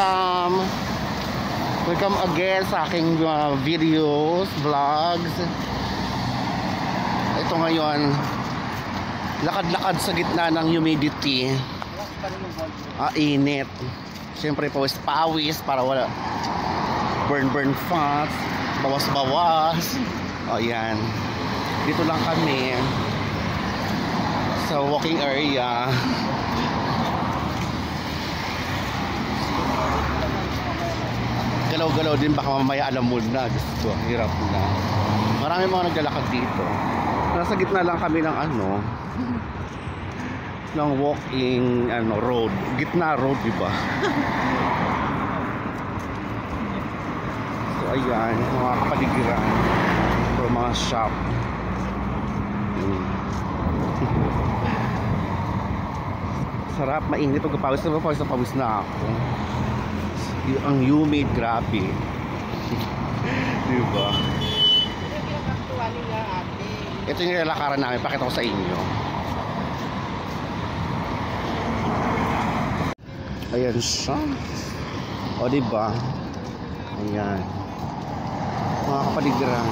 welcome. Welcome again sa aking uh, videos, vlogs. Ito ngayon, lakad-lakad sa gitna ng humidity. Ah, init. Siyempre pawis pawis para wala burn burn fats, bawas-bawas. O yan. Dito lang kami sa walking area. Galaw-galaw din baka mamaya alam mo na. Gusto, hirap na. Marami mga naglalakad dito. Nasa gitna lang kami ng ano, ng walking ano road. Gitna road, di ba? so ayan, mga kapaligiran for mga shop. Sarap, mainit pag pawis na pawis na pawis na ako. Ang humid, grabe. di ba? Ito yung nilalakaran namin, pakita ko sa inyo. Ayan siya. O, di ba? Ayan. Mga kapaligiran.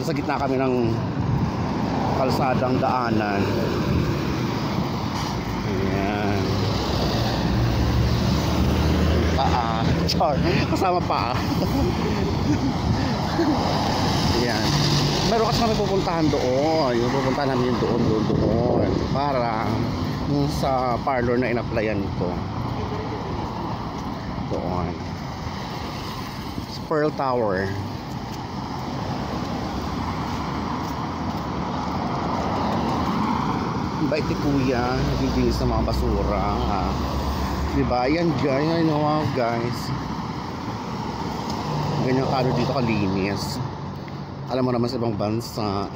Nasa gitna kami ng kalsadang daanan. Ayan. Paa. Char. Kasama paa. Ayan. Meron kasi kami pupuntahan doon. Yung pupuntahan namin yung doon, doon, doon. Para sa parlor na in-applyan ko. Doon. Pearl Tower. Bait ni kuya, nagiginis ng mga basura. Ha? Diba? Ayan guys, I know wow, guys. Ganyan kano dito kalinis. Alam mo naman sa ibang bansa.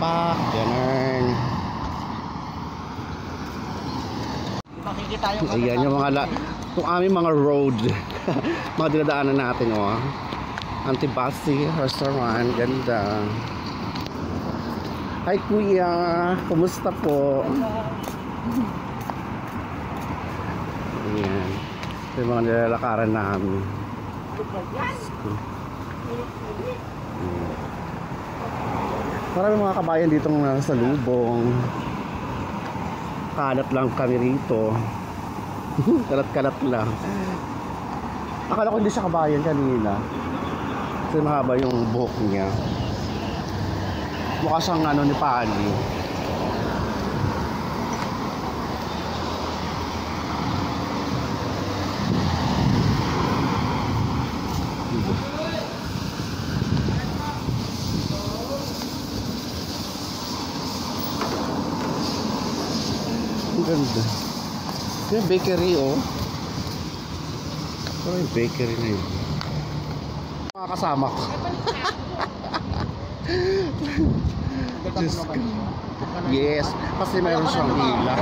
Pak, ganun. Makikita yung Ayan yung mga la yung aming mga road. mga dinadaanan natin, oh. Antibasi restaurant, ganda. Hi kuya, kumusta po? Ayan. Ito yung mga nilalakaran namin. Marami mga kabayan dito nasa lubong. Kalat lang kami rito. Kalat-kalat lang. Akala ko hindi siya kabayan kanina. Kasi mahaba yung buhok niya. Mukha siyang ano ni Pani. Ganda. Yung bakery, oh. Parang yung bakery na yun. Mga kasama ko. Diyos ko. Yes, kasi meron siyang hila.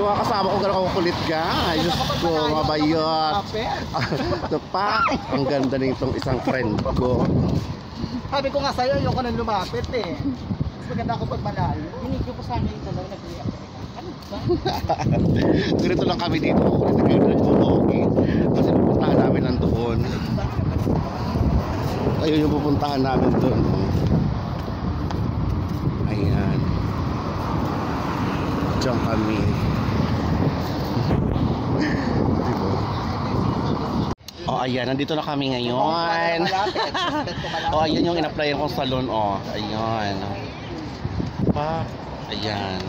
Yung mga kasama ko, gano'n ako kulit ka. Ay, Diyos ko, mabayot. Ito pa, ang ganda nitong isang friend ko. Sabi ko nga sa'yo, ayoko nang lumapit eh. Mas maganda ako pag malayo. Hinigyo ko sana yung dalawa nag-react. Ganito lang kami dito. Nag-okay. Kasi pupuntahan namin nandoon. Ayun yung pupuntahan namin doon. Ayan. Diyan kami. diba? Oh, ayan. Nandito na kami ngayon. Oh, ayan yung in-applyan kong salon. Oh, ayan. Pa, ayan.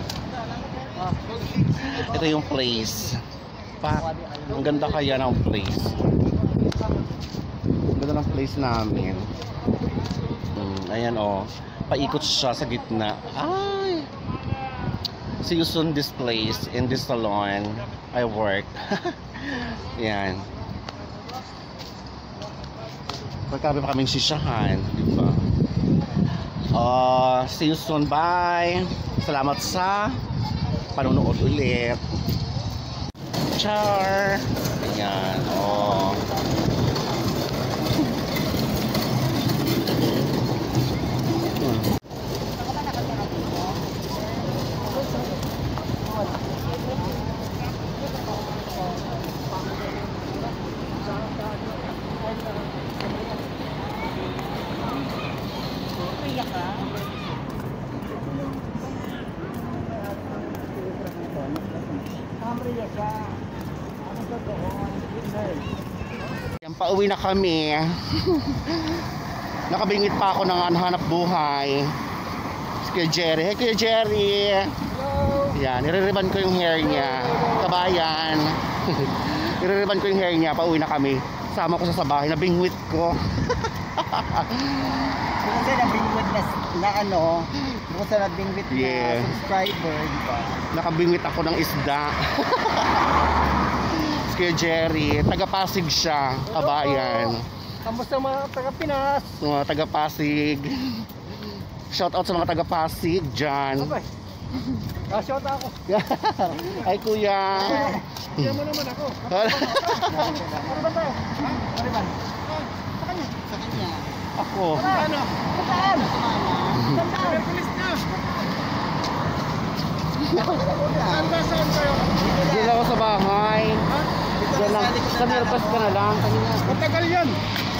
Ito yung place. Pa, ang ganda kaya ng place. Ang ganda ng place namin. Mm, ayan oh. Paikot siya sa gitna. Ay! See you soon this place in this salon I work. Yan. Pagkabi pa kaming sisyahan, di ba? Uh, see you soon. Bye. Salamat sa panonood ulit. Char. Ayan. Oh. Maria siya. Ano ba doon? Yan, pauwi na kami. Nakabingwit pa ako ng hanap buhay. Kuya Jerry. Hey, Kuya Jerry. Hello. Yan, nire-riban ko yung hair niya. Kabayan. nire-riban ko yung hair niya. Pauwi na kami. Sama ko sa bahay. Nabingwit ko. Sa nabingwit na, na ano, bukod sa nabingwit Yeah. na subscriber, di ba? Nakabingwit ako ng isda. si Kuya Jerry. Taga-Pasig siya. Kabayan. Kamusta mga taga Pinas? Mga taga-Pasig. Shout out sa mga taga-Pasig dyan. Abay. Ah, shot ako. Ay kuya. Bigyan mo naman ako. Ano ba tayo? Ano ba? Sa kanya. Sa kanya. Ako. Ano? Saan? Merkulis na. Saan ba? Saan kayo? Diyan ako sa bahay. Ha? Diyan lang. Sa Merkulis ka na lang. Matagal yan.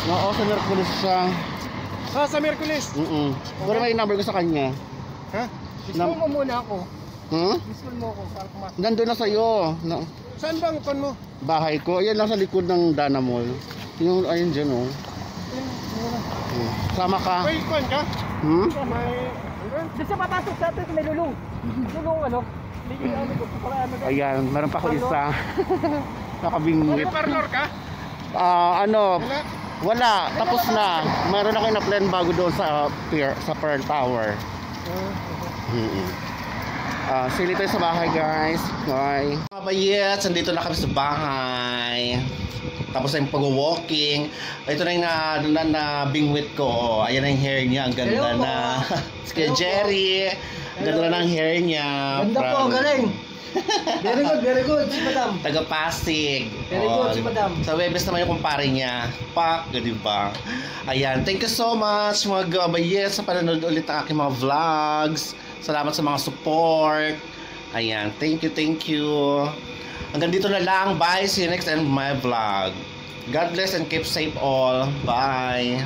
Oo, sa Merkulis siya. Ah, sa Merkulis. Mm Pero may number ko sa kanya. Ha? Nam- mo muna ako. Hmm? Bisul mo ako. Nandun na sa'yo. Na, Saan ba ang mo? bahay ko. Ayan lang sa likod ng Dana Mall. Yung, ayun dyan oh. Hmm. Sama ka. May kon ka? Hmm? May... Doon siya papasok sa atin, may lulong. Lulong ano? Ano ano? Ayan, meron pa ako isa. Nakabingwit. Parlor ka? Ah, ano, Wala. wala. Tapos na. Meron ako na plan bago doon sa, pier, sa Pearl Tower. Mm-mm. Ah, sili tayo sa bahay guys. Bye. Mga bayets, andito na kami sa bahay. Tapos na yung pag-walking. Ito na yung na, na, na bingwit ko. Oh, ayan na yung hair niya. Ang ganda Hello po. na. Si Jerry. Ang ganda na ng hair niya. Ganda po, From galing. Very good, very good, si madam. Taga Pasig. Very good, si Madam. Sa Webes naman yung kumpare niya. Pak, di ba? Ayan, thank you so much mga gabayes sa panonood ulit ng aking mga vlogs. Salamat sa mga support. Ayan, thank you, thank you. Hanggang dito na lang. Bye. See you next and my vlog. God bless and keep safe all. Bye.